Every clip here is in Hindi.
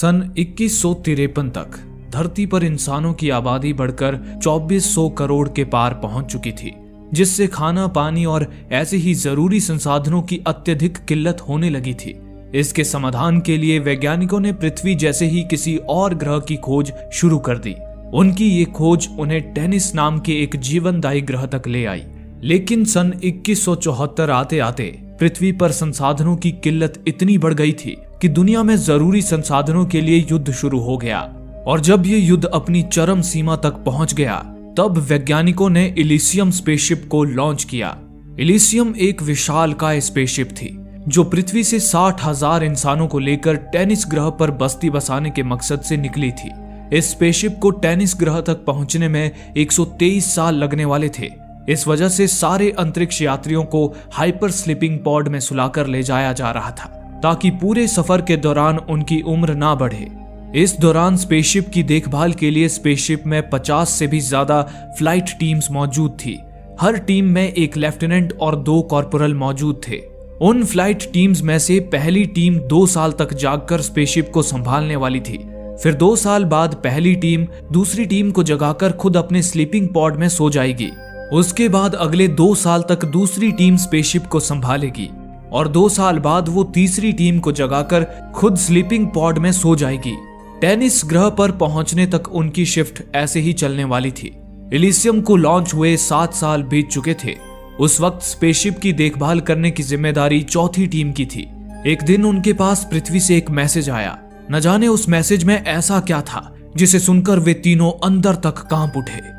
सन इक्कीस तक, धरती पर इंसानों की आबादी बढ़कर 2400 करोड़ के पार पहुँच चुकी थी, जिससे खाना, पानी और ऐसे ही ज़रूरी संसाधनों की अत्यधिक किल्लत होने लगी थी। इसके समाधान के लिए वैज्ञानिकों ने पृथ्वी जैसे ही किसी और ग्रह की खोज शुरू कर दी। उनकी ये खोज उन्हें टेनिस नाम के एक जीवनदायी ग्रह तक ले आई। लेकिन सन 2174 आते आते पृथ्वी पर संसाधनों की किल्लत इतनी बढ़ गई थी कि दुनिया में ज़रूरी संसाधनों के लिए युद्ध शुरू हो गया। और जब ये युद्ध अपनी चरम सीमा तक पहुँच गया, तब वैज्ञानिकों ने इलिसियम स्पेसशिप को लॉन्च किया। इलिसियम एक विशाल का स्पेसशिप थी, जो पृथ्वी से साठ हज़ार इंसानों को लेकर टेनिस ग्रह पर बस्ती बसाने के मकसद से निकली थी। इस स्पेसशिप को टेनिस ग्रह तक पहुँचने में 123 साल लगने वाले थे। इस वजह से सारे अंतरिक्ष यात्रियों को हाइपर स्लीपिंग पॉड में सुलाकर ले जाया जा रहा था, ताकि पूरे सफ़र के दौरान उनकी उम्र ना बढ़े। इस दौरान स्पेसशिप की देखभाल के लिए स्पेसशिप में 50 से भी ज़्यादा फ़्लाइट टीम्स मौजूद थी। हर टीम में एक लेफ्टिनेंट और दो कॉर्पोरल मौजूद थे। उन फ़्लाइट टीम्स में से पहली टीम दो साल तक जागकर स्पेसशिप को संभालने वाली थी। फिर दो साल बाद पहली टीम दूसरी टीम को जगाकर खुद अपने स्लीपिंग पॉड में सो जाएगी। उसके बाद अगले दो साल तक दूसरी टीम स्पेसशिप को संभालेगी और दो साल बाद वो तीसरी टीम को जगाकर खुद स्लीपिंग पॉड में सो जाएगी। टेनिस ग्रह पर पहुँचने तक उनकी शिफ्ट ऐसे ही चलने वाली थी। इलिसियम को लॉन्च हुए सात साल बीत चुके थे। उस वक्त स्पेसशिप की देखभाल करने की ज़िम्मेदारी चौथी टीम की थी। एक दिन उनके पास पृथ्वी से एक मैसेज आया। न जाने उस मैसेज में ऐसा क्या था, जिसे सुनकर वे तीनों अंदर तक काँप उठे।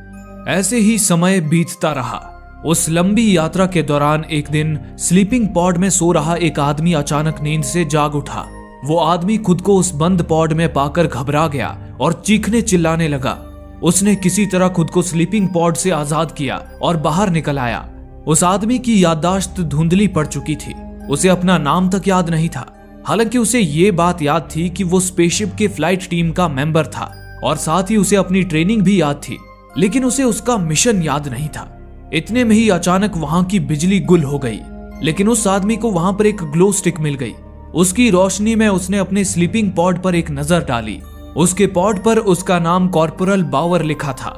ऐसे ही समय बीतता रहा। उस लंबी यात्रा के दौरान एक दिन स्लीपिंग पॉड में सो रहा एक आदमी अचानक नींद से जाग उठा। वो आदमी खुद को उस बंद पॉड में पाकर घबरा गया और चीखने चिल्लाने लगा। उसने किसी तरह खुद को स्लीपिंग पॉड से आज़ाद किया और बाहर निकल आया। उस आदमी की याददाश्त धुंधली पड़ चुकी थी। उसे अपना नाम तक याद नहीं था। हालाँकि उसे ये बात याद थी कि वो स्पेसशिप के फ़्लाइट टीम का मेंबर था और साथ ही उसे अपनी ट्रेनिंग भी याद थी। लेकिन उसे उसका मिशन याद नहीं था। इतने में ही अचानक वहाँ की बिजली गुल हो गई। लेकिन उस आदमी को वहाँ पर एक ग्लो स्टिक मिल गई। उसकी रोशनी में उसने अपने स्लीपिंग पॉड पर एक नज़र डाली। उसके पॉड पर उसका नाम कॉर्पोरल बावर लिखा था।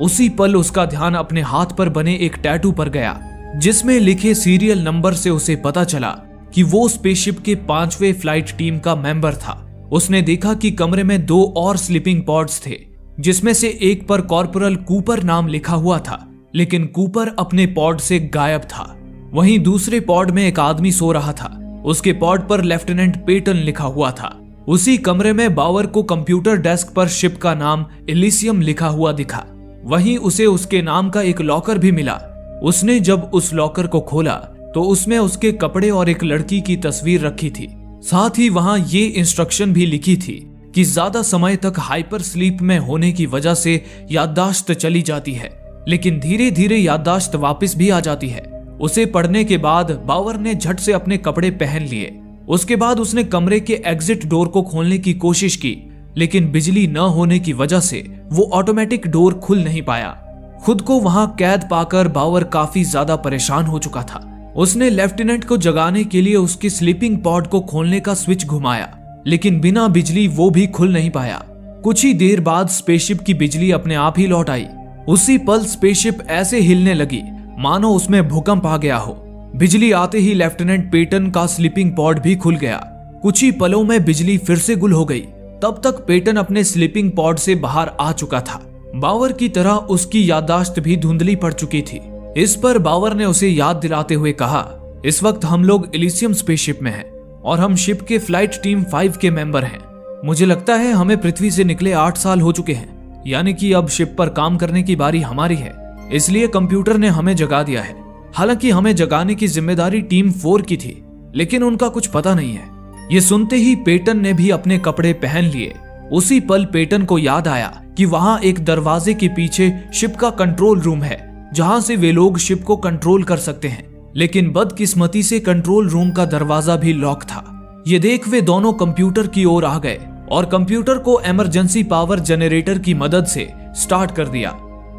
उसी पल उसका ध्यान अपने हाथ पर बने एक टैटू पर गया, जिसमें लिखे सीरियल नंबर से उसे पता चला कि वो स्पेसशिप के पांचवे फ़्लाइट टीम का मेंबर था। उसने देखा कि कमरे में दो और स्लीपिंग पॉड्स थे। जिसमें से एक पर कॉर्पोरल कूपर नाम लिखा हुआ था, लेकिन कूपर अपने पॉड से गायब था। वहीं दूसरे पॉड में एक आदमी सो रहा था। उसके पॉड पर लेफ्टिनेंट पेटन लिखा हुआ था। उसी कमरे में बावर को कंप्यूटर डेस्क पर शिप का नाम इलिसियम लिखा हुआ दिखा। वहीं उसे उसके नाम का एक लॉकर भी मिला। उसने जब उस लॉकर को खोला तो उसमें उसके कपड़े और एक लड़की की तस्वीर रखी थी। साथ ही वहाँ ये इंस्ट्रक्शन भी लिखी थी। कि ज़्यादा समय तक हाइपर स्लीप में होने की वजह से याददाश्त चली जाती है, लेकिन धीरे धीरे याददाश्त वापस भी आ जाती है। उसे पढ़ने के बाद बावर ने झट से अपने कपड़े पहन लिए। उसके बाद उसने कमरे के एग्जिट डोर को खोलने की कोशिश की, लेकिन बिजली न होने की वजह से वो ऑटोमेटिक डोर खुल नहीं पाया। खुद को वहाँ कैद पाकर बावर काफ़ी ज़्यादा परेशान हो चुका था। उसने लेफ्टिनेंट को जगाने के लिए उसके स्लीपिंग पॉड को खोलने का स्विच घुमाया। लेकिन बिना बिजली वो भी खुल नहीं पाया। कुछ ही देर बाद स्पेसशिप की बिजली अपने आप ही लौट आई। उसी पल स्पेसशिप ऐसे हिलने लगी, मानो उसमें भूकंप आ गया हो। बिजली आते ही लेफ्टिनेंट पेटन का स्लीपिंग पॉड भी खुल गया। कुछ ही पलों में बिजली फिर से गुल हो गई। तब तक पेटन अपने स्लीपिंग पॉड से बाहर आ चुका था। बावर की तरह उसकी याददाश्त भी धुंधली पड़ चुकी थी। इस पर बावर ने उसे याद दिलाते हुए कहा, इस वक्त हम लोग इलिसियम स्पेसशिप में हैं। और हम शिप के फ़्लाइट टीम फाइव के मेंबर हैं। मुझे लगता है हमें पृथ्वी से निकले आठ साल हो चुके हैं। यानी कि अब शिप पर काम करने की बारी हमारी है। इसलिए कंप्यूटर ने हमें जगा दिया है। हालाँकि हमें जगाने की ज़िम्मेदारी टीम फोर की थी, लेकिन उनका कुछ पता नहीं है। ये सुनते ही पेटन ने भी अपने कपड़े पहन लिए। उसी पल पेटन को याद आया कि वहाँ एक दरवाजे के पीछे शिप का कंट्रोल रूम है, जहाँ से वे लोग शिप को कंट्रोल कर सकते हैं। लेकिन बदकिस्मती से कंट्रोल रूम का दरवाज़ा भी लॉक था। ये देख वे दोनों कंप्यूटर की ओर आ गए और कंप्यूटर को इमरजेंसी पावर जनरेटर की मदद से स्टार्ट कर दिया।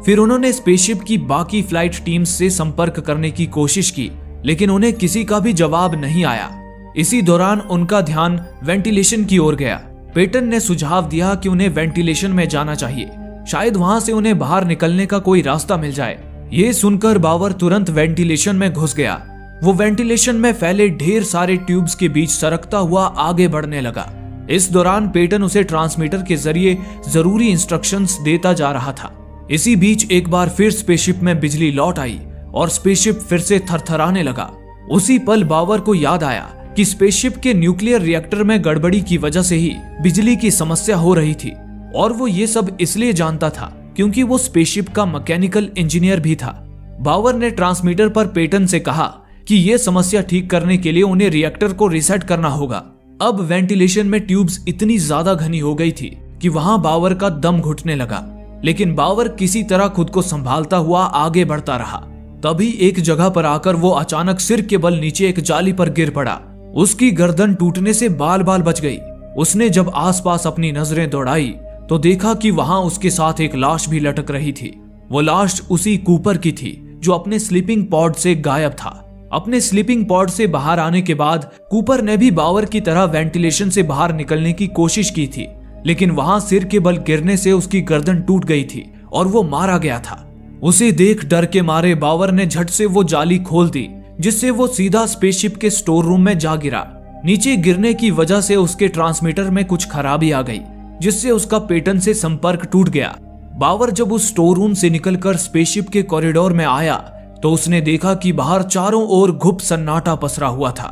फिर उन्होंने स्पेसशिप की बाकी फ़्लाइट टीम से संपर्क करने की कोशिश की, लेकिन उन्हें किसी का भी जवाब नहीं आया। इसी दौरान उनका ध्यान वेंटिलेशन की ओर गया। पेटन ने सुझाव दिया कि उन्हें वेंटिलेशन में जाना चाहिए। शायद वहाँ से उन्हें बाहर निकलने का कोई रास्ता मिल जाए। ये सुनकर बावर तुरंत वेंटिलेशन में घुस गया। वो वेंटिलेशन में फैले ढेर सारे ट्यूब्स के बीच सरकता हुआ आगे बढ़ने लगा। इस दौरान पेटन उसे ट्रांसमीटर के ज़रिए ज़रूरी इंस्ट्रक्शंस देता जा रहा था। इसी बीच एक बार फिर स्पेसशिप में बिजली लौट आई और स्पेसशिप फिर से थरथराने लगा। उसी पल बावर को याद आया कि स्पेसशिप के न्यूक्लियर रिएक्टर में गड़बड़ी की वजह से ही बिजली की समस्या हो रही थी और वो ये सब इसलिए जानता था क्योंकि वो स्पेसशिप का मैकेनिकल इंजीनियर भी था। बावर ने ट्रांसमीटर पर पेटन से कहा कि ये समस्या ठीक करने के लिए उन्हें रिएक्टर को रिसेट करना होगा। अब वेंटिलेशन में ट्यूब्स इतनी ज़्यादा घनी हो गई थी कि वहाँ बावर का दम घुटने लगा। लेकिन बावर किसी तरह खुद को संभालता हुआ आगे बढ़ता रहा। तभी एक जगह पर आकर वो अचानक सिर के बल नीचे एक जाली पर गिर पड़ा। उसकी गर्दन टूटने से बाल बाल बच गई। उसने जब आसपास अपनी नज़रें दौड़ाई तो देखा कि वहाँ उसके साथ एक लाश भी लटक रही थी। वो लाश उसी कूपर की थी, जो अपने स्लीपिंग पॉड से गायब था। अपने स्लीपिंग पॉड से बाहर आने के बाद कूपर ने भी बावर की तरह वेंटिलेशन से बाहर निकलने की कोशिश की थी। लेकिन वहाँ सिर के बल गिरने से उसकी गर्दन टूट गई थी और वो मारा गया था। उसे देख डर के मारे बावर ने झट से वो जाली खोल दी, जिससे वो सीधा स्पेसशिप के स्टोर रूम में जा गिरा। नीचे गिरने की वजह से उसके ट्रांसमीटर में कुछ खराबी आ गई। जिससे उसका पेटन से संपर्क टूट गया। बावर जब उस स्टोर रूम से निकलकर स्पेसशिप के कॉरिडोर में आया तो उसने देखा कि बाहर चारों ओर घुप सन्नाटा पसरा हुआ था।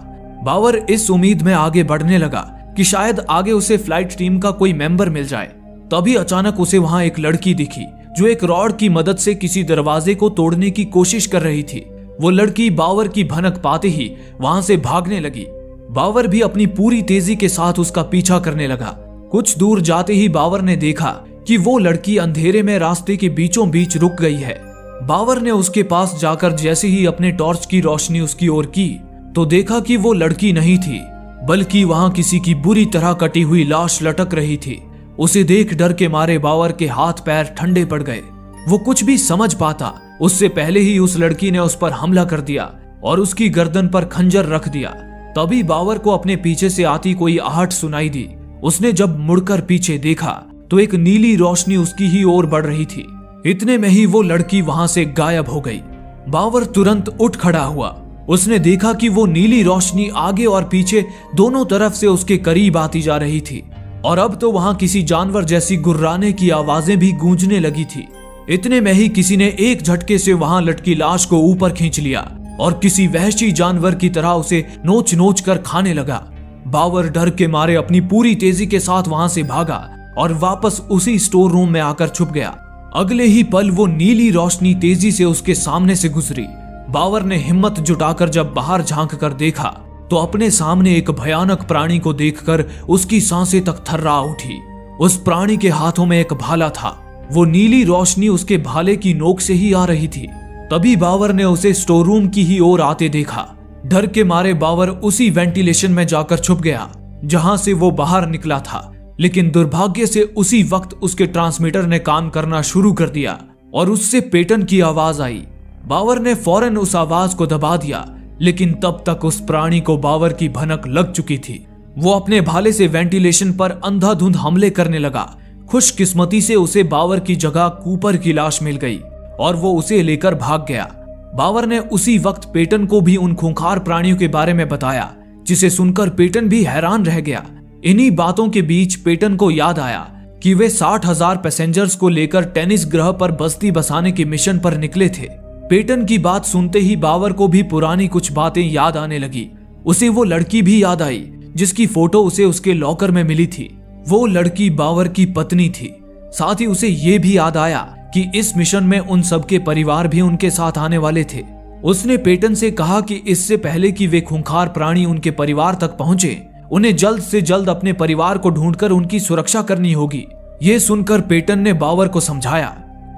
बावर इस उम्मीद में आगे बढ़ने लगा कि शायद आगे उसे फ़्लाइट टीम का कोई मेंबर मिल जाए। तभी अचानक उसे वहाँ एक लड़की दिखी, जो एक रॉड की मदद से किसी दरवाजे को तोड़ने की कोशिश कर रही थी। वो लड़की बावर की भनक पाते ही वहाँ से भागने लगी। बावर भी अपनी पूरी तेज़ी के साथ उसका पीछा करने लगा। कुछ दूर जाते ही बावर ने देखा कि वो लड़की अंधेरे में रास्ते के बीचों बीच रुक गई है। बावर ने उसके पास जाकर जैसे ही अपने टॉर्च की रोशनी उसकी ओर की तो देखा कि वो लड़की नहीं थी, बल्कि वहाँ किसी की बुरी तरह कटी हुई लाश लटक रही थी। उसे देख डर के मारे बावर के हाथ पैर ठंडे पड़ गए। वो कुछ भी समझ पाता, उससे पहले ही उस लड़की ने उस पर हमला कर दिया और उसकी गर्दन पर खंजर रख दिया। तभी बावर को अपने पीछे से आती कोई आहट सुनाई दी। उसने जब मुड़कर पीछे देखा तो एक नीली रोशनी उसकी ही ओर बढ़ रही थी। इतने में ही वो लड़की वहाँ से गायब हो गई। बावर तुरंत उठ खड़ा हुआ। उसने देखा कि वो नीली रोशनी आगे और पीछे दोनों तरफ़ से उसके करीब आती जा रही थी। और अब तो वहाँ किसी जानवर जैसी गुर्राने की आवाज़ें भी गूंजने लगी थी। इतने में ही किसी ने एक झटके से वहाँ लटकी लाश को ऊपर खींच लिया और किसी वहशी जानवर की तरह उसे नोच नोच कर खाने लगा। बावर डर के मारे अपनी पूरी तेज़ी के साथ वहाँ से भागा और वापस उसी स्टोर रूम में आकर छुप गया। अगले ही पल वो नीली रोशनी तेज़ी से उसके सामने से गुजरी। बावर ने हिम्मत जुटाकर जब बाहर झाँक कर देखा तो अपने सामने एक भयानक प्राणी को देखकर उसकी साँसें तक थर्रा उठी। उस प्राणी के हाथों में एक भाला था। वो नीली रोशनी उसके भाले की नोक से ही आ रही थी। तभी बावर ने उसे स्टोर रूम की ही ओर आते देखा। डर के मारे बावर उसी वेंटिलेशन में जाकर छुप गया, जहाँ से वो बाहर निकला था। लेकिन दुर्भाग्य से उसी वक्त उसके ट्रांसमीटर ने काम करना शुरू कर दिया और उससे पेटन की आवाज़ आई। बावर ने फ़ौरन उस आवाज़ को दबा दिया, लेकिन तब तक उस प्राणी को बावर की भनक लग चुकी थी। वो अपने भाले से वेंटिलेशन पर अंधाधुंध हमले करने लगा। खुशकिस्मती से उसे बावर की जगह कूपर की लाश मिल गई और वो उसे लेकर भाग गया। बावर ने उसी वक्त पेटन को भी उन खूंखार प्राणियों के बारे में बताया, जिसे सुनकर पेटन भी हैरान रह गया। इन्हीं बातों के बीच पेटन को याद आया कि वे साठ हज़ार पैसेंजर्स को लेकर टेनिस ग्रह पर बस्ती बसाने के मिशन पर निकले थे। पेटन की बात सुनते ही बावर को भी पुरानी कुछ बातें याद आने लगी। उसे वो लड़की भी याद आई, जिसकी फ़ोटो उसे उसके लॉकर में मिली थी। वो लड़की बावर की पत्नी थी। साथ ही उसे ये भी याद आया कि इस मिशन में उन सबके परिवार भी उनके साथ आने वाले थे। उसने पेटन से कहा कि इससे पहले कि वे खूंखार प्राणी उनके परिवार तक पहुँचे, उन्हें जल्द से जल्द अपने परिवार को ढूंढकर उनकी सुरक्षा करनी होगी। ये सुनकर पेटन ने बावर को समझाया,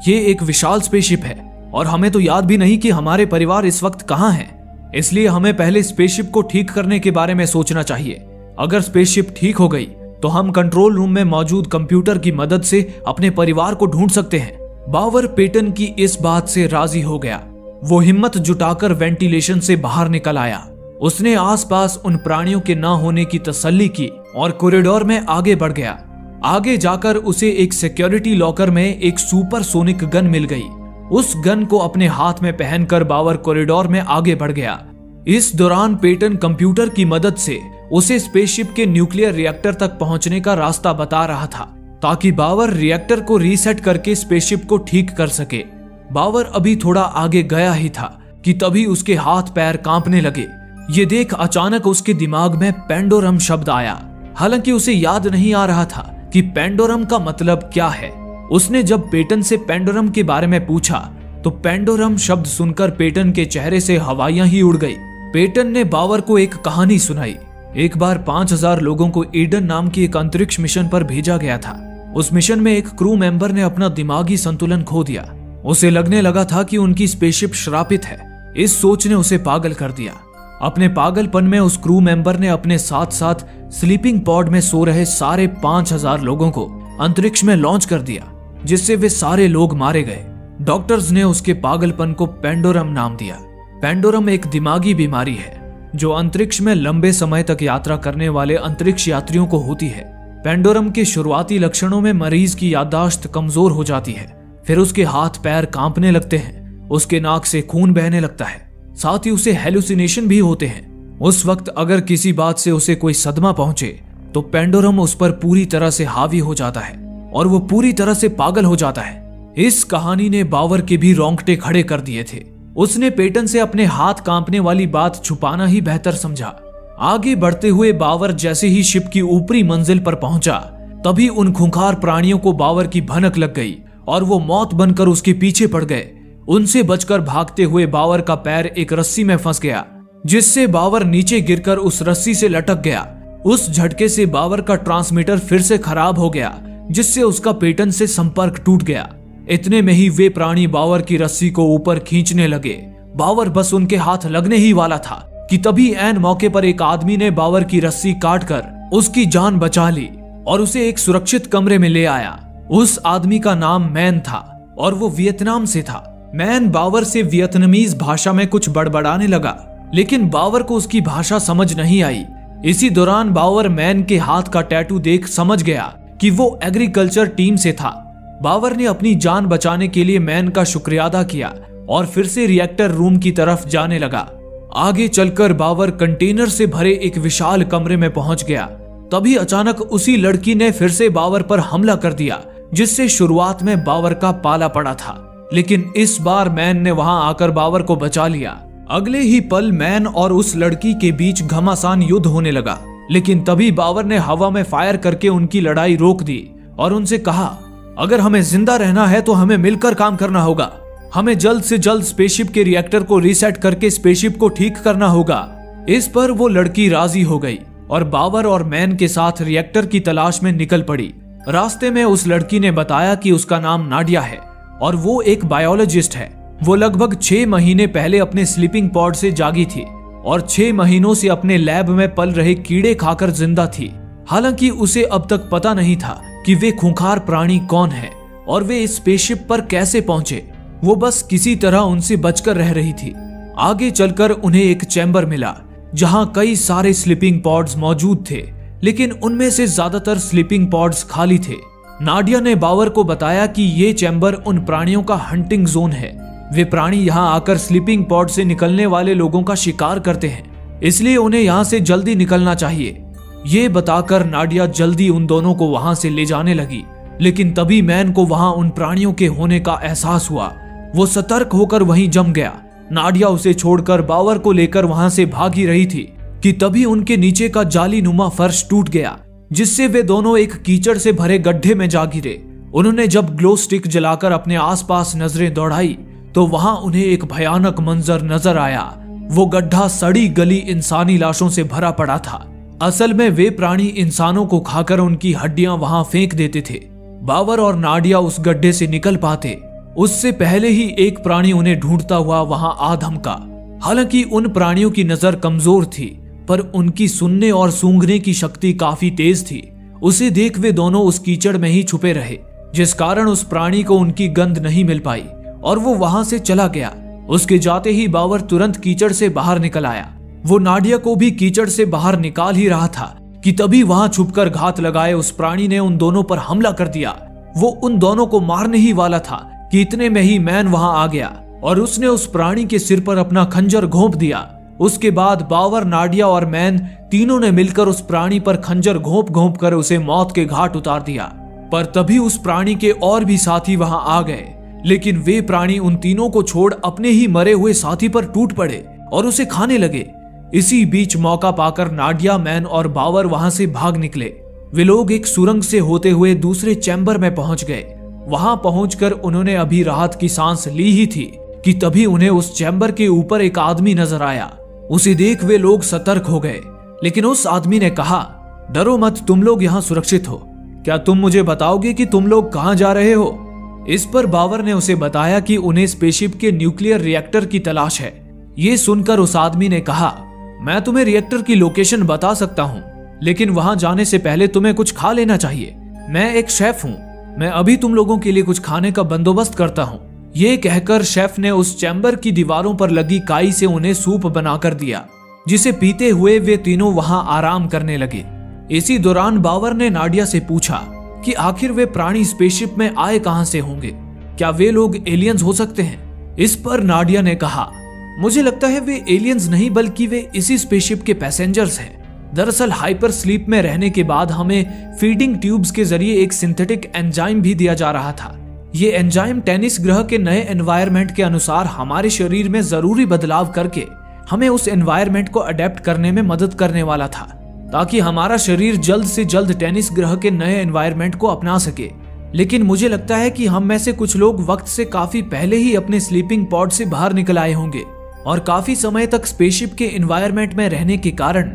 ये एक विशाल स्पेसशिप है, और हमें तो याद भी नहीं कि हमारे परिवार इस वक्त कहाँ है। इसलिए हमें पहले स्पेसशिप को ठीक करने के बारे में सोचना चाहिए। अगर स्पेसशिप ठीक हो गई तो हम कंट्रोल रूम में मौजूद कंप्यूटर की मदद से अपने परिवार को ढूंढ सकते हैं। बावर पेटन की इस बात से राज़ी हो गया। वो हिम्मत जुटाकर वेंटिलेशन से बाहर निकल आया। उसने आसपास उन प्राणियों के न होने की तसल्ली की और कॉरिडोर में आगे बढ़ गया। आगे जाकर उसे एक सिक्योरिटी लॉकर में एक सुपर सोनिक गन मिल गई। उस गन को अपने हाथ में पहनकर बावर कॉरिडोर में आगे बढ़ गया। इस दौरान पेटन कंप्यूटर की मदद से उसे स्पेसशिप के न्यूक्लियर रिएक्टर तक पहुँचने का रास्ता बता रहा था। ताकि बावर रिएक्टर को रीसेट करके स्पेसशिप को ठीक कर सके। बावर अभी थोड़ा आगे गया ही था कि तभी उसके हाथ पैर कांपने लगे। ये देख अचानक उसके दिमाग में पेंडोरम शब्द आया। हालाँकि उसे याद नहीं आ रहा था कि पेंडोरम का मतलब क्या है। उसने जब पेटन से पेंडोरम के बारे में पूछा तो पेंडोरम शब्द सुनकर पेटन के चेहरे से हवाइयाँ ही उड़ गई। पेटन ने बावर को एक कहानी सुनाई। एक बार पाँच हज़ार लोगों को ईडन नाम की एक अंतरिक्ष मिशन पर भेजा गया था। उस मिशन में एक क्रू मेंबर ने अपना दिमागी संतुलन खो दिया। उसे लगने लगा था कि उनकी स्पेसशिप श्रापित है। इस सोच ने उसे पागल कर दिया। अपने पागलपन में उस क्रू मेंबर ने अपने साथ साथ स्लीपिंग पॉड में सो रहे सारे पाँच हज़ार लोगों को अंतरिक्ष में लॉन्च कर दिया, जिससे वे सारे लोग मारे गए। डॉक्टर्स ने उसके पागलपन को पेंडोरम नाम दिया। पेंडोरम एक दिमागी बीमारी है, जो अंतरिक्ष में लंबे समय तक यात्रा करने वाले अंतरिक्ष यात्रियों को होती है। पेंडोरम के शुरुआती लक्षणों में मरीज़ की याददाश्त कमज़ोर हो जाती है। फिर उसके हाथ पैर कांपने लगते हैं, उसके नाक से खून बहने लगता है। साथ ही उसे हेलुसिनेशन भी होते हैं। उस वक्त अगर किसी बात से उसे कोई सदमा पहुँचे तो पेंडोरम उस पर पूरी तरह से हावी हो जाता है और वो पूरी तरह से पागल हो जाता है। इस कहानी ने बावर के भी रोंगटे खड़े कर दिए थे। उसने पेटन से अपने हाथ कांपने वाली बात छुपाना ही बेहतर समझा। आगे बढ़ते हुए बावर जैसे ही शिप की ऊपरी मंजिल पर पहुँचा, तभी उन खुंखार प्राणियों को बावर की भनक लग गई और वो मौत बनकर उसके पीछे पड़ गए। उनसे बचकर भागते हुए बावर का पैर एक रस्सी में फंस गया, जिससे बावर नीचे गिरकर उस रस्सी से लटक गया। उस झटके से बावर का ट्रांसमीटर फिर से खराब हो गया, जिससे उसका पेटन से संपर्क टूट गया। इतने में ही वे प्राणी बावर की रस्सी को ऊपर खींचने लगे। बावर बस उनके हाथ लगने ही वाला था। कि तभी एन मौके पर एक आदमी ने बावर की रस्सी काटकर उसकी जान बचा ली और उसे एक सुरक्षित कमरे में ले आया। उस आदमी का नाम मैन था और वो वियतनाम से था। मैन बावर से वियतनामीज भाषा में कुछ बड़बड़ाने लगा, लेकिन बावर को उसकी भाषा समझ नहीं आई। इसी दौरान बावर मैन के हाथ का टैटू देख समझ गया कि वो एग्रीकल्चर टीम से था। बावर ने अपनी जान बचाने के लिए मैन का शुक्रिया अदा किया और फिर से रिएक्टर रूम की तरफ़ जाने लगा। आगे चलकर बावर कंटेनर से भरे एक विशाल कमरे में पहुँच गया। तभी अचानक उसी लड़की ने फिर से बावर पर हमला कर दिया, जिससे शुरुआत में बावर का पाला पड़ा था। लेकिन इस बार मैन ने वहाँ आकर बावर को बचा लिया। अगले ही पल मैन और उस लड़की के बीच घमासान युद्ध होने लगा। लेकिन तभी बावर ने हवा में फायर करके उनकी लड़ाई रोक दी और उनसे कहा, अगर हमें ज़िंदा रहना है तो हमें मिलकर काम करना होगा। हमें जल्द से जल्द स्पेसशिप के रिएक्टर को रीसेट करके स्पेसशिप को ठीक करना होगा। इस पर वो लड़की राज़ी हो गई और बावर और मैन के साथ रिएक्टर की तलाश में निकल पड़ी। रास्ते में उस लड़की ने बताया कि उसका नाम नाडिया है और वो एक बायोलॉजिस्ट है। वो लगभग छह महीने पहले अपने स्लीपिंग पॉड से जागी थी और छह महीनों से अपने लैब में पल रहे कीड़े खाकर ज़िंदा थी। हालाँकि उसे अब तक पता नहीं था कि वे खूंखार प्राणी कौन है और वे इस स्पेसशिप पर कैसे पहुँचे। वो बस किसी तरह उनसे बचकर रह रही थी। आगे चलकर उन्हें एक चैम्बर मिला, जहाँ कई सारे स्लीपिंग पॉड्स मौजूद थे, लेकिन उनमें से ज़्यादातर स्लीपिंग पॉड्स खाली थे। नाडिया ने बावर को बताया कि ये चैम्बर उन प्राणियों का हंटिंग जोन है। वे प्राणी यहाँ आकर स्लीपिंग पॉड से निकलने वाले लोगों का शिकार करते हैं, इसलिए उन्हें यहाँ से जल्दी निकलना चाहिए। ये बताकर नाडिया जल्दी उन दोनों को वहाँ से ले जाने लगी, लेकिन तभी मैन को वहाँ उन प्राणियों के होने का एहसास हुआ। वो सतर्क होकर वहीं जम गया। नाडिया उसे छोड़कर बावर को लेकर वहाँ से भागी रही थी, कि तभी उनके नीचे का जाली नुमा फर्श टूट गया, जिससे वे दोनों एक कीचड़ से भरे गड्ढे में जा गिरे। उन्होंने जब ग्लो स्टिक जलाकर अपने आसपास नज़रें दौड़ाई तो वहाँ उन्हें एक भयानक मंजर नज़र आया। वो गड्ढा सड़ी गली इंसानी लाशों से भरा पड़ा था। असल में वे प्राणी इंसानों को खाकर उनकी हड्डियाँ वहाँ फेंक देते थे। बावर और नाडिया उस गड्ढे से निकल पाते उससे पहले ही एक प्राणी उन्हें ढूंढता हुआ वहाँ आ धमका। हालाँकि उन प्राणियों की नज़र कमज़ोर थी, पर उनकी सुनने और सूंघने की शक्ति काफ़ी तेज थी। उसे देख वे दोनों उस कीचड़ में ही छुपे रहे, जिस कारण उस प्राणी को उनकी गंध नहीं मिल पाई, और वो वहाँ से चला गया। उसके जाते ही बावर तुरंत कीचड़ से बाहर निकल आया। वो नाडिया को भी कीचड़ से बाहर निकाल ही रहा था, कि तभी वहाँ छुपकर घात लगाए उस प्राणी ने उन दोनों पर हमला कर दिया। वो उन दोनों को मारने ही वाला था कि इतने में ही मैन वहाँ आ गया और उसने उस प्राणी के सिर पर अपना खंजर घोंप दिया। उसके बाद बावर, नाडिया और मैन तीनों ने मिलकर उस प्राणी पर खंजर घोंप घोंप कर उसे मौत के घाट उतार दिया। पर तभी उस प्राणी के और भी साथी वहाँ आ गए। लेकिन वे प्राणी उन तीनों को छोड़ अपने ही मरे हुए साथी पर टूट पड़े और उसे खाने लगे। इसी बीच मौका पाकर नाडिया, मैन और बावर वहाँ से भाग निकले। वे लोग एक सुरंग से होते हुए दूसरे चैम्बर में पहुँच गए। वहाँ पहुंचकर उन्होंने अभी राहत की सांस ली ही थी कि तभी उन्हें उस चैम्बर के ऊपर एक आदमी नज़र आया। उसे देख वे लोग सतर्क हो गए। लेकिन उस आदमी ने कहा, डरो मत, तुम लोग यहाँ सुरक्षित हो। क्या तुम मुझे बताओगे कि तुम लोग कहाँ जा रहे हो? इस पर बावर ने उसे बताया कि उन्हें स्पेसशिप के न्यूक्लियर रिएक्टर की तलाश है। ये सुनकर उस आदमी ने कहा, मैं तुम्हें रिएक्टर की लोकेशन बता सकता हूँ, लेकिन वहाँ जाने से पहले तुम्हें कुछ खा लेना चाहिए। मैं एक शेफ हूँ। मैं अभी तुम लोगों के लिए कुछ खाने का बंदोबस्त करता हूँ। ये कहकर शेफ ने उस चैम्बर की दीवारों पर लगी काई से उन्हें सूप बनाकर दिया, जिसे पीते हुए वे तीनों वहाँ आराम करने लगे। इसी दौरान बावर ने नाडिया से पूछा कि आखिर वे प्राणी स्पेसशिप में आए कहाँ से होंगे? क्या वे लोग एलियंस हो सकते हैं? इस पर नाडिया ने कहा, मुझे लगता है वे एलियंस नहीं, बल्कि वे इसी स्पेसशिप के पैसेंजर्स हैं। दरअसल हाइपर स्लीप में रहने के बाद हमें फीडिंग ट्यूब्स के ज़रिए एक सिंथेटिक एंजाइम भी दिया जा रहा था। ये एंजाइम टेनिस ग्रह के नए एनवायरमेंट के अनुसार हमारे शरीर में ज़रूरी बदलाव करके हमें उस एनवायरमेंट को अडेप्ट करने में मदद करने वाला था, ताकि हमारा शरीर जल्द से जल्द टेनिस ग्रह के नए एनवायरमेंट को अपना सके। लेकिन मुझे लगता है कि हम में से कुछ लोग वक्त से काफ़ी पहले ही अपने स्लीपिंग पॉड से बाहर निकल आए होंगे, और काफ़ी समय तक स्पेसशिप के एनवायरमेंट में रहने के कारण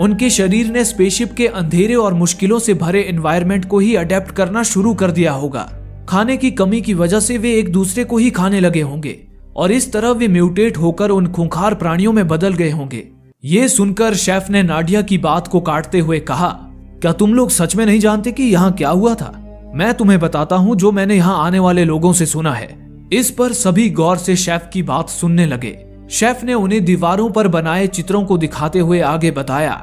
उनके शरीर ने स्पेसशिप के अंधेरे और मुश्किलों से भरे एनवायरमेंट को ही अडेप्ट करना शुरू कर दिया होगा। खाने की कमी की वजह से वे एक दूसरे को ही खाने लगे होंगे, और इस तरह वे म्यूटेट होकर उन खूंखार प्राणियों में बदल गए होंगे। ये सुनकर शेफ ने नाडिया की बात को काटते हुए कहा, क्या तुम लोग सच में नहीं जानते कि यहाँ क्या हुआ था? मैं तुम्हें बताता हूँ जो मैंने यहाँ आने वाले लोगों से सुना है। इस पर सभी गौर से शेफ की बात सुनने लगे। शेफ ने उन्हें दीवारों पर बनाए चित्रों को दिखाते हुए आगे बताया।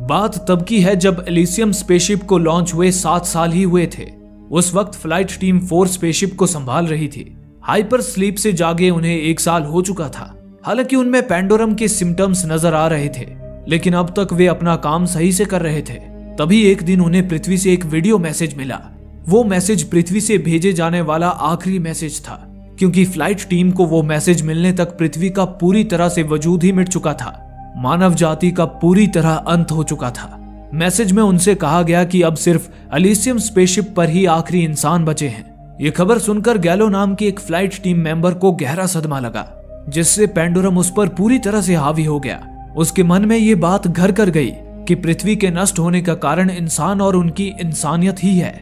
बात तब की है जब एलिसियम स्पेसशिप को लॉन्च हुए सात साल ही हुए थे। उस वक्त फ़्लाइट टीम फोर स्पेसशिप को संभाल रही थी। हाइपर स्लीप से जागे उन्हें एक साल हो चुका था। हालाँकि उनमें पेंडोरम के सिम्टम्स नज़र आ रहे थे, लेकिन अब तक वे अपना काम सही से कर रहे थे। तभी एक दिन उन्हें पृथ्वी से एक वीडियो मैसेज मिला। वो मैसेज पृथ्वी से भेजे जाने वाला आखिरी मैसेज था। क्योंकि फ़्लाइट टीम को वो मैसेज मिलने तक पृथ्वी का पूरी तरह से वजूद ही मिट चुका था। मानव जाति का पूरी तरह अंत हो चुका था। मैसेज में उनसे कहा गया कि अब सिर्फ़ अलिसियम स्पेसशिप पर ही आखिरी इंसान बचे हैं। ये खबर सुनकर गैलो नाम की एक फ़्लाइट टीम मेंबर को गहरा सदमा लगा, जिससे पेंडोरम उस पर पूरी तरह से हावी हो गया। उसके मन में ये बात घर कर गई कि पृथ्वी के नष्ट होने का कारण इंसान और उनकी इंसानियत ही है।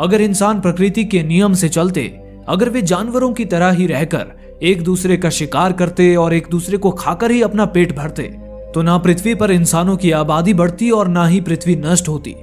अगर इंसान प्रकृति के नियम से चलते अगर वे जानवरों की तरह ही रहकर एक दूसरे का शिकार करते और एक दूसरे को खाकर ही अपना पेट भरते तो ना पृथ्वी पर इंसानों की आबादी बढ़ती और ना ही पृथ्वी नष्ट होती।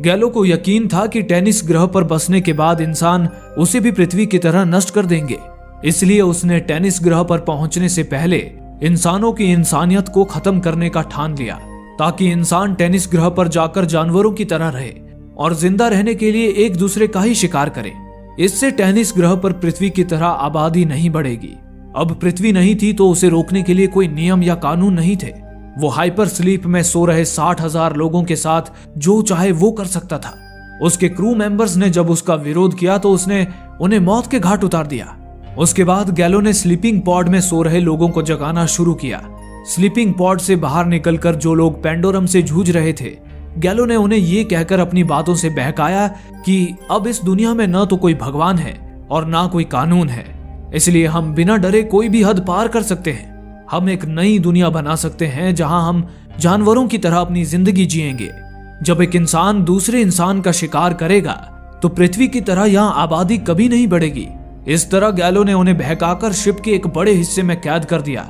गैलो को यकीन था कि टेनिस ग्रह पर बसने के बाद इंसान उसे भी पृथ्वी की तरह नष्ट कर देंगे। इसलिए उसने टेनिस ग्रह पर पहुँचने से पहले इंसानों की इंसानियत को खत्म करने का ठान लिया, ताकि इंसान टेनिस ग्रह पर जाकर जानवरों की तरह रहे और ज़िंदा रहने के लिए एक दूसरे का ही शिकार करे। इससे टेनिस ग्रह पर पृथ्वी की तरह आबादी नहीं बढ़ेगी। अब पृथ्वी नहीं थी तो उसे रोकने के लिए कोई नियम या कानून नहीं थे। वो हाइपर स्लीप में सो रहे साठ हज़ार लोगों के साथ जो चाहे वो कर सकता था। उसके क्रू मेंबर्स ने जब उसका विरोध किया तो उसने उन्हें मौत के घाट उतार दिया। उसके बाद गैलो ने स्लीपिंग पॉड में सो रहे लोगों को जगाना शुरू किया। स्लीपिंग पॉड से बाहर निकलकर जो लोग पेंडोरम से जूझ रहे थे गैलो ने उन्हें ये कहकर अपनी बातों से बहकाया कि अब इस दुनिया में न तो कोई भगवान है और ना कोई कानून है। इसलिए हम बिना डरे कोई भी हद पार कर सकते हैं। हम एक नई दुनिया बना सकते हैं जहाँ हम जानवरों की तरह अपनी ज़िंदगी जिएँगे। जब एक इंसान दूसरे इंसान का शिकार करेगा तो पृथ्वी की तरह यहाँ आबादी कभी नहीं बढ़ेगी। इस तरह गैलो ने उन्हें बहकाकर शिप के एक बड़े हिस्से में कैद कर दिया,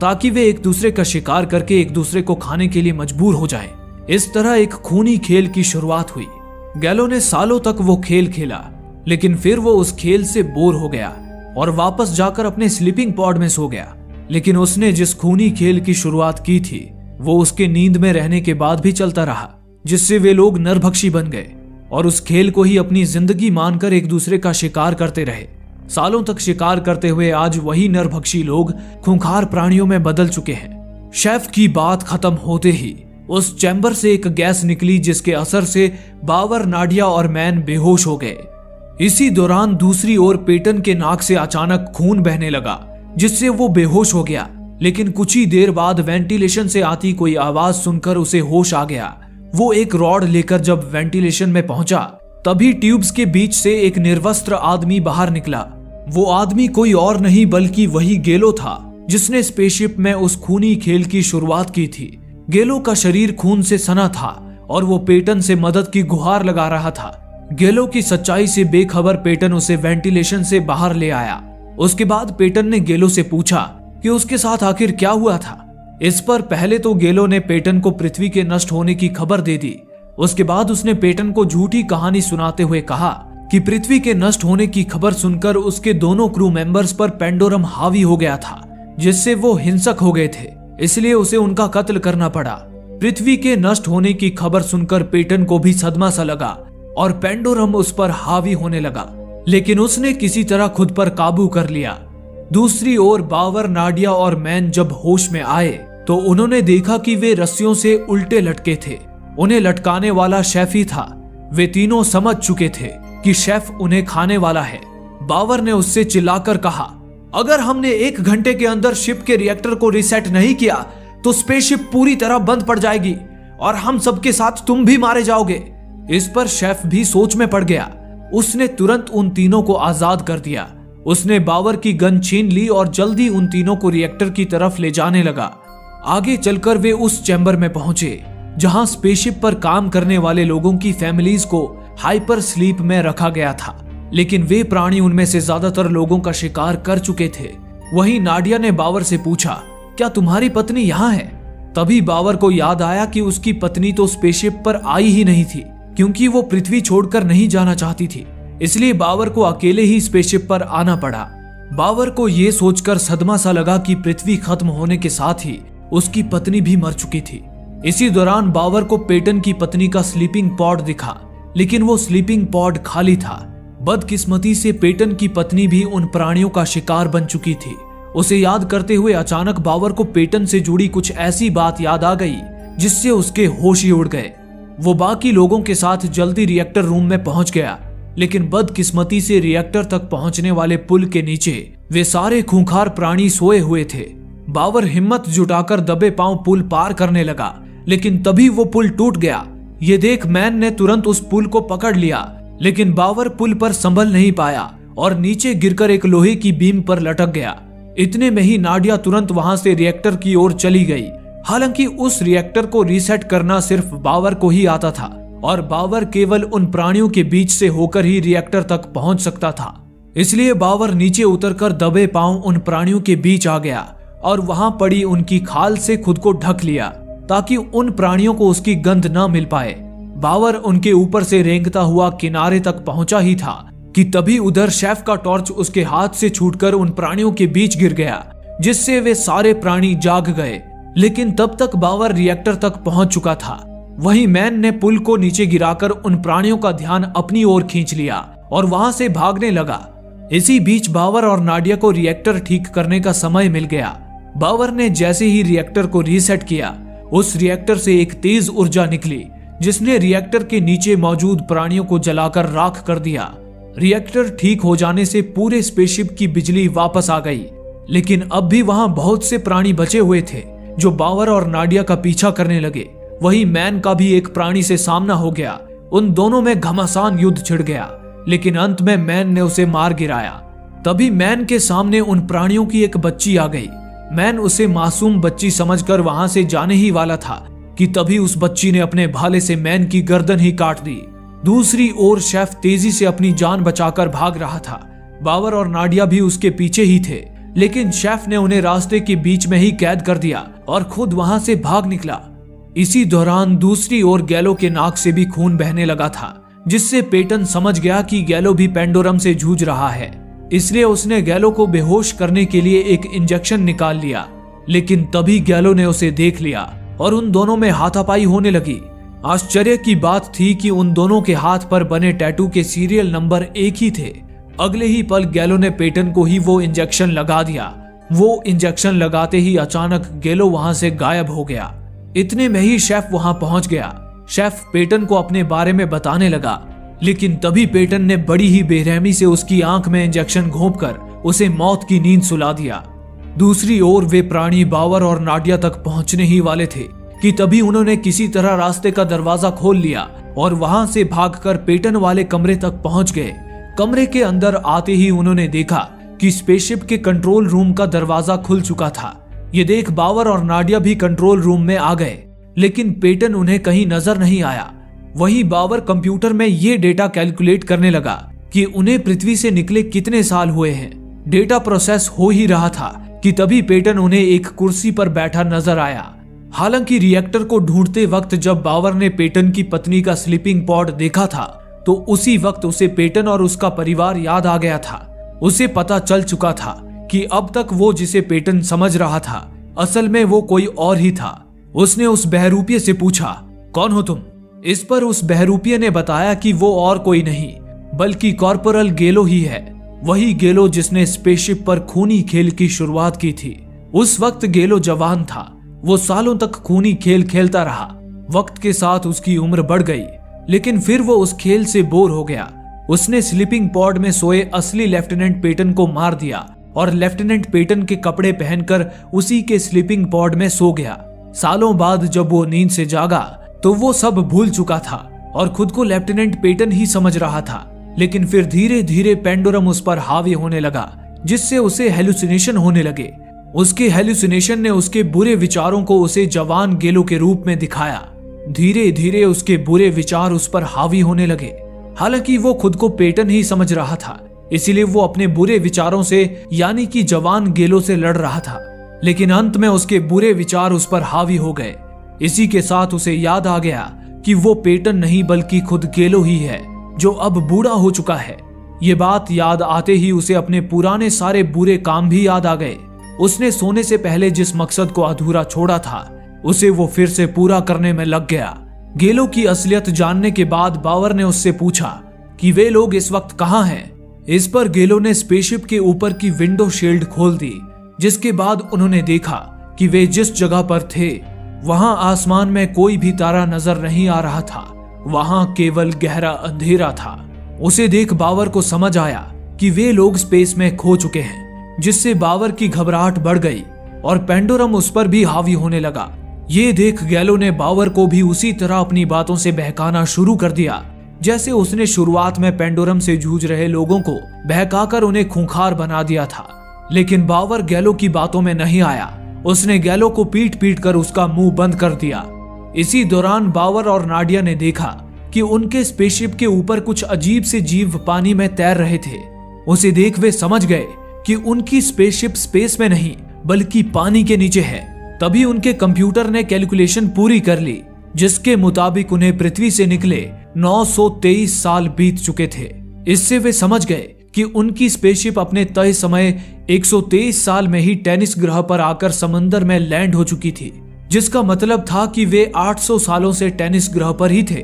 ताकि वे एक दूसरे का शिकार करके एक दूसरे को खाने के लिए मजबूर हो जाएँ। इस तरह एक खूनी खेल की शुरुआत हुई। गैलो ने सालों तक वो खेल खेला, लेकिन फिर वो उस खेल से बोर हो गया और वापस जाकर अपने स्लीपिंग पॉड में सो गया। लेकिन उसने जिस खूनी खेल की शुरुआत की थी, वो उसके नींद में रहने के बाद भी चलता रहा, जिससे वे लोग नरभक्षी बन गए और उस खेल को ही अपनी ज़िंदगी मानकर एक दूसरे का शिकार करते रहे। सालों तक शिकार करते हुए आज वही नरभक्षी लोग खूंखार प्राणियों में बदल चुके हैं। शेफ की बात खत्म होते ही उस चैम्बर से एक गैस निकली जिसके असर से बावर, नाडिया और मैन बेहोश हो गए। इसी दौरान दूसरी ओर पेटन के नाक से अचानक खून बहने लगा, जिससे वो बेहोश हो गया। लेकिन कुछ ही देर बाद वेंटिलेशन से आती कोई आवाज़ सुनकर उसे होश आ गया। वो एक रॉड लेकर जब वेंटिलेशन में पहुँचा, तभी ट्यूब्स के बीच से एक निर्वस्त्र आदमी बाहर निकला। वो आदमी कोई और नहीं, बल्कि वही गेलो था, जिसने स्पेसशिप में उस खूनी खेल की शुरुआत की थी। गेलो का शरीर खून से सना था और वो पेटन से मदद की गुहार लगा रहा था। गेलो की सच्चाई से बेखबर पेटन उसे वेंटिलेशन से बाहर ले आया। उसके बाद पेटन ने गेलो से पूछा कि उसके साथ आखिर क्या हुआ था? इस पर पहले तो गेलो ने पेटन को पृथ्वी के नष्ट होने की खबर दे दी। उसके बाद उसने पेटन को झूठी कहानी सुनाते हुए कहा कि पृथ्वी के नष्ट होने की खबर सुनकर उसके दोनों क्रू मेंबर्स पर पेंडोरम हावी हो गया था, जिससे वो हिंसक हो गए थे। इसलिए उसे उनका कत्ल करना पड़ा। पृथ्वी के नष्ट होने की खबर सुनकर पेटन को भी सदमा सा लगा और पेंडोरम उस पर हावी होने लगा। लेकिन उसने किसी तरह खुद पर काबू कर लिया। दूसरी ओर बावर, नाडिया और मैन जब होश में आए तो उन्होंने देखा कि वे रस्सियों से उल्टे लटके थे। उन्हें लटकाने वाला शेफ ही था। वे तीनों समझ चुके थे कि शेफ उन्हें खाने वाला है। बावर ने उससे चिल्लाकर कहा अगर हमने एक घंटे के अंदर शिप के रिएक्टर को रिसेट नहीं किया तो स्पेसशिप पूरी तरह बंद पड़ जाएगी और हम सबके साथ तुम भी मारे जाओगे। इस पर शेफ भी सोच में पड़ गया। उसने तुरंत उन तीनों को आज़ाद कर दिया। उसने बावर की गन छीन ली और जल्दी उन तीनों को रिएक्टर की तरफ़ ले जाने लगा। आगे चलकर वे उस चैम्बर में पहुँचे, जहाँ स्पेसशिप पर काम करने वाले लोगों की फैमिलीज़ को हाइपर स्लीप में रखा गया था। लेकिन वे प्राणी उनमें से ज़्यादातर लोगों का शिकार कर चुके थे। वहीं नाडिया ने बावर से पूछा, क्या तुम्हारी पत्नी यहाँ है? तभी बावर को याद आया कि उसकी पत्नी तो स्पेसशिप पर आई ही नहीं थी, क्योंकि वो पृथ्वी छोड़कर नहीं जाना चाहती थी। इसलिए बावर को अकेले ही स्पेसशिप पर आना पड़ा। बावर को यह सोचकर सदमा सा लगा कि पृथ्वी खत्म होने के साथ ही उसकी पत्नी भी मर चुकी थी। इसी दौरान बावर को पेटन की पत्नी का स्लीपिंग पॉड दिखा, लेकिन वो स्लीपिंग पॉड खाली था। बदकिस्मती से पेटन की पत्नी भी उन प्राणियों का शिकार बन चुकी थी। उसे याद करते हुए अचानक बावर को पेटन से जुड़ी कुछ ऐसी बात याद आ गई, जिससे उसके होश ही उड़ गए। वो बाकी लोगों के साथ जल्दी रिएक्टर रूम में पहुँच गया, लेकिन बदकिस्मती से रिएक्टर तक पहुँचने वाले पुल के नीचे वे सारे खूंखार प्राणी सोए हुए थे। बावर हिम्मत जुटाकर दबे पाँव पुल पार करने लगा, लेकिन तभी वो पुल टूट गया। ये देख मैन ने तुरंत उस पुल को पकड़ लिया लेकिन बावर पुल पर संभल नहीं पाया और नीचे गिरकर एक लोहे की बीम पर लटक गया। इतने में ही नाडिया तुरंत वहाँ से रिएक्टर की ओर चली गई। हालाँकि उस रिएक्टर को रीसेट करना सिर्फ़ बावर को ही आता था और बावर केवल उन प्राणियों के बीच से होकर ही रिएक्टर तक पहुँच सकता था। इसलिए बावर नीचे उतरकर दबे पाँव उन प्राणियों के बीच आ गया और वहाँ पड़ी उनकी खाल से खुद को ढक लिया ताकि उन प्राणियों को उसकी गंध न मिल पाए। बावर उनके ऊपर से रेंगता हुआ किनारे तक पहुँचा ही था, कि तभी उधर शेफ का टॉर्च उसके हाथ से छूटकर उन प्राणियों के बीच गिर गया, जिससे वे सारे प्राणी जाग गए। लेकिन तब तक बावर रिएक्टर तक पहुँच चुका था। वहीं मैन ने पुल को नीचे गिराकर उन प्राणियों का ध्यान अपनी ओर खींच लिया और वहाँ से भागने लगा। इसी बीच बावर और नाडिया को रिएक्टर ठीक करने का समय मिल गया। बावर ने जैसे ही रिएक्टर को रीसेट किया, उस रिएक्टर से एक तेज ऊर्जा निकली। जिसने रिएक्टर के नीचे मौजूद प्राणियों को जलाकर राख कर दिया। रिएक्टर ठीक हो जाने से पूरे स्पेसशिप की बिजली वापस आ गई, लेकिन अब भी वहाँ बहुत से प्राणी बचे हुए थे, जो बावर और नाडिया का पीछा करने लगे। वही मैन का भी एक प्राणी से सामना हो गया। उन दोनों में घमासान युद्ध छिड़ गया, लेकिन अंत में मैन ने उसे मार गिराया। तभी मैन के सामने उन प्राणियों की एक बच्ची आ गई। मैन उसे मासूम बच्ची समझकर वहाँ से जाने ही वाला था। कि तभी उस बच्ची ने अपने भाले से मैन की गर्दन ही काट दी। दूसरी ओर शेफ तेज़ी से अपनी जान बचाकर भाग रहा था। बावर और नाडिया भी उसके पीछे ही थे, लेकिन शेफ ने उन्हें रास्ते के बीच में ही कैद कर दिया और खुद वहाँ से भाग निकला। इसी दौरान दूसरी ओर गैलो के नाक से भी खून बहने लगा था, जिससे पेटन समझ गया कि गैलो भी पेंडोरम से जूझ रहा है। इसलिए उसने गैलो को बेहोश करने के लिए एक इंजेक्शन निकाल लिया, लेकिन तभी गैलो ने उसे देख लिया। और उन दोनों में हाथापाई होने लगी। आश्चर्य की बात थी कि उन दोनों के हाथ पर बने टैटू के सीरियल नंबर एक ही थे। अगले ही पल गैलो ने पेटन को ही वो इंजेक्शन लगा दिया। वो इंजेक्शन लगाते ही अचानक गेलो वहाँ से गायब हो गया। इतने में ही शेफ वहाँ पहुँच गया। शेफ पेटन को अपने बारे में बताने लगा। लेकिन तभी पेटन ने बड़ी ही बेरहमी से उसकी आँख में इंजेक्शन घोंप कर उसे मौत की नींद सुला दिया। दूसरी ओर वे प्राणी बावर और नाडिया तक पहुँचने ही वाले थे, कि तभी उन्होंने किसी तरह रास्ते का दरवाज़ा खोल लिया और वहाँ से भागकर पेटन वाले कमरे तक पहुँच गए। कमरे के अंदर आते ही उन्होंने देखा कि स्पेसशिप के कंट्रोल रूम का दरवाज़ा खुल चुका था। ये देख बावर और नाडिया भी कंट्रोल रूम में आ गए, लेकिन पेटन उन्हें कहीं नज़र नहीं आया। वही बावर कंप्यूटर में ये डेटा कैलकुलेट करने लगा कि उन्हें पृथ्वी से निकले कितने साल हुए हैं। डेटा प्रोसेस हो ही रहा था कि तभी पेटन उन्हें एक कुर्सी पर बैठा नज़र आया। हालाँकि रिएक्टर को ढूंढते वक्त जब बावर ने पेटन की पत्नी का स्लीपिंग पॉड देखा था तो उसी वक्त उसे पेटन और उसका परिवार याद आ गया था। उसे पता चल चुका था कि अब तक वो जिसे पेटन समझ रहा था, असल में वो कोई और ही था। उसने उस बहरूपिये से पूछा, कौन हो तुम? इस पर उस बहरूपिये ने बताया कि वो और कोई नहीं, बल्कि कॉर्पोरल गेलो ही है। वही गेलो जिसने स्पेसशिप पर खूनी खेल की शुरुआत की थी। उस वक्त गेलो जवान था। वो सालों तक खूनी खेल खेलता रहा। वक्त के साथ उसकी उम्र बढ़ गई। लेकिन फिर वो उस खेल से बोर हो गया। उसने स्लीपिंग पॉड में सोए असली लेफ्टिनेंट पेटन को मार दिया और लेफ्टिनेंट पेटन के कपड़े पहनकर उसी के स्लीपिंग पॉड में सो गया। सालों बाद जब वो नींद से जागा तो वो सब भूल चुका था और खुद को लेफ्टिनेंट पेटन ही समझ रहा था। लेकिन फिर धीरे धीरे पेंडोरम उस पर हावी होने लगा, जिससे उसे हेलुसिनेशन होने लगे। उसके हेलुसिनेशन ने उसके बुरे विचारों को उसे जवान गेलो के रूप में दिखाया। धीरे धीरे उसके बुरे विचार उस पर हावी होने लगे। हालाँकि वो खुद को पेटन ही समझ रहा था, इसीलिए वो अपने बुरे विचारों से, यानी कि जवान गेलो से लड़ रहा था। लेकिन अंत में उसके बुरे विचार उस पर हावी हो गए। इसी के साथ उसे याद आ गया कि वो पेटन नहीं, बल्कि खुद गेलो ही है। जो अब बूढ़ा हो चुका है। ये बात याद आते ही उसे अपने पुराने सारे बुरे काम भी याद आ गए। उसने सोने से पहले जिस मकसद को अधूरा छोड़ा था, उसे वो फिर से पूरा करने में लग गया। गेलो की असलियत जानने के बाद बावर ने उससे पूछा कि वे लोग इस वक्त कहाँ हैं? इस पर गेलो ने स्पेसशिप के ऊपर की विंडो शील्ड खोल दी, जिसके बाद उन्होंने देखा कि वे जिस जगह पर थे, वहाँ आसमान में कोई भी तारा नज़र नहीं आ रहा था। वहाँ केवल गहरा अंधेरा था। उसे देख बावर को समझ आया कि वे लोग स्पेस में खो चुके हैं, जिससे बावर की घबराहट बढ़ गई और पेंडोरम उस पर भी हावी होने लगा। ये देख गैलो ने बावर को भी उसी तरह अपनी बातों से बहकाना शुरू कर दिया, जैसे उसने शुरुआत में पेंडोरम से जूझ रहे लोगों को बहकाकर उन्हें खूंखार बना दिया था। लेकिन बावर गैलो की बातों में नहीं आया। उसने गैलो को पीट पीट कर उसका मुँह बंद कर दिया। इसी दौरान बावर और नाडिया ने देखा कि उनके स्पेसशिप के ऊपर कुछ अजीब से जीव पानी में तैर रहे थे। उसे देख वे समझ गए कि उनकी स्पेसशिप स्पेस में नहीं, बल्कि पानी के नीचे है। तभी उनके कंप्यूटर ने कैलकुलेशन पूरी कर ली, जिसके मुताबिक उन्हें पृथ्वी से निकले 923 साल बीत चुके थे। इससे वे समझ गए कि उनकी स्पेसशिप अपने तय समय 123 साल में ही टेनिस ग्रह पर आकर समंदर में लैंड हो चुकी थी। जिसका मतलब था कि वे 800 सालों से टेनिस ग्रह पर ही थे।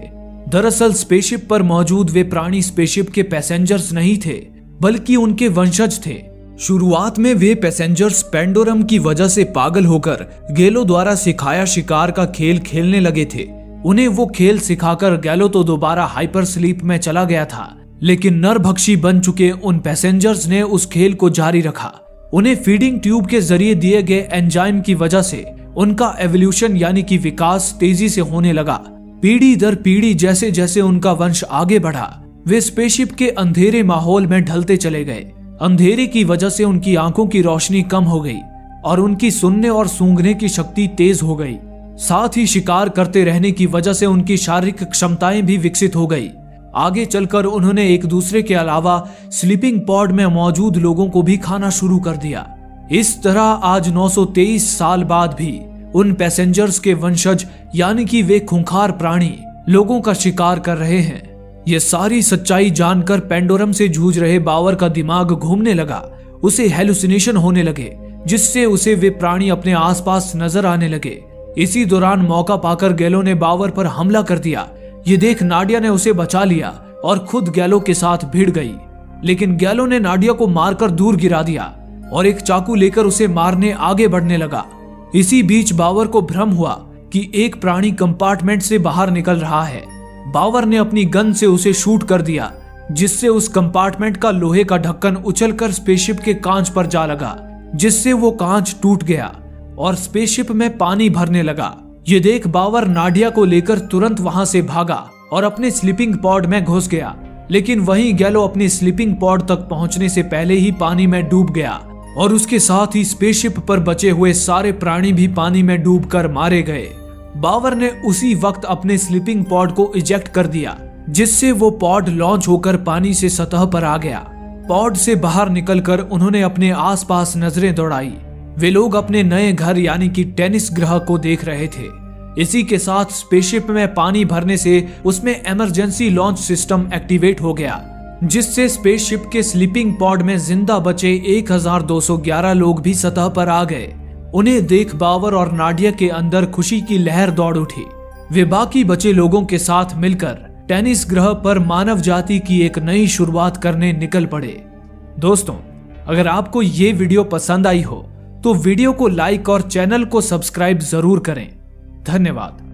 दरअसल स्पेसशिप पर मौजूद वे प्राणी स्पेसशिप के पैसेंजर्स नहीं थे, बल्कि उनके वंशज थे। शुरुआत में वे पैसेंजर्स पेंडोरम की वजह से पागल होकर गैलो द्वारा सिखाया शिकार का खेल खेलने लगे थे। उन्हें वो खेल सिखाकर गैलो तो दोबारा हाइपर स्लीप में चला गया था, लेकिन नरभक्षी बन चुके उन पैसेंजर्स ने उस खेल को जारी रखा। उन्हें फीडिंग ट्यूब के ज़रिए दिए गए एंजाइम की वजह से उनका एवोल्यूशन यानी कि विकास तेज़ी से होने लगा। पीढ़ी दर पीढ़ी जैसे जैसे उनका वंश आगे बढ़ा, वे स्पेसशिप के अंधेरे माहौल में ढलते चले गए। अंधेरे की वजह से उनकी आँखों की रोशनी कम हो गई और उनकी सुनने और सूंघने की शक्ति तेज हो गई। साथ ही शिकार करते रहने की वजह से उनकी शारीरिक क्षमताएँ भी विकसित हो गई। आगे चलकर उन्होंने एक दूसरे के अलावा स्लीपिंग पॉड में मौजूद लोगों को भी खाना शुरू कर दिया। इस तरह आज 923 साल बाद भी उन पैसेंजर्स के वंशज, यानी कि वे खुंखार प्राणी, लोगों का शिकार कर रहे हैं। ये सारी सच्चाई जानकर पेंडोरम से जूझ रहे बावर का दिमाग घूमने लगा। उसे हेलुसिनेशन होने लगे, जिससे उसे वे प्राणी अपने आसपास नज़र आने लगे। इसी दौरान मौका पाकर गैलो ने बावर पर हमला कर दिया। ये देख नाडिया ने उसे बचा लिया और खुद गैलो के साथ भिड़ गई। लेकिन गैलो ने नाडिया को मारकर दूर गिरा दिया। और एक चाकू लेकर उसे मारने आगे बढ़ने लगा। इसी बीच बावर को भ्रम हुआ कि एक प्राणी कंपार्टमेंट से बाहर निकल रहा है। बावर ने अपनी गन से उसे शूट कर दिया, जिससे उस कंपार्टमेंट का लोहे का ढक्कन उछलकर स्पेसशिप के कांच पर जा लगा, जिससे वो कांच टूट गया और स्पेसशिप में पानी भरने लगा। ये देख बावर नाडिया को लेकर तुरंत वहाँ से भागा और अपने स्लीपिंग पॉड में घुस गया, लेकिन वहीं गैलो अपने स्लीपिंग पॉड तक पहुँचने से पहले ही पानी में डूब गया। और उसके साथ ही स्पेसशिप पर बचे हुए सारे प्राणी भी पानी में डूबकर मारे गए। बावर ने उसी वक्त अपने स्लीपिंग पॉड को इजेक्ट कर दिया, जिससे वो पॉड लॉन्च होकर पानी से सतह पर आ गया। पॉड से बाहर निकलकर उन्होंने अपने आसपास नज़रें दौड़ाई। वे लोग अपने नए घर यानी कि टेनिस ग्रह को देख रहे थे। इसी के साथ स्पेसशिप में पानी भरने से उसमें इमरजेंसी लॉन्च सिस्टम एक्टिवेट हो गया। जिससे स्पेसशिप के स्लीपिंग पॉड में ज़िंदा बचे 1211 लोग भी सतह पर आ गए। उन्हें देख बावर और नाडिया के अंदर खुशी की लहर दौड़ उठी। वे बाकी बचे लोगों के साथ मिलकर टेनिस ग्रह पर मानव जाति की एक नई शुरुआत करने निकल पड़े। दोस्तों, अगर आपको ये वीडियो पसंद आई हो तो वीडियो को लाइक और चैनल को सब्सक्राइब ज़रूर करें। धन्यवाद।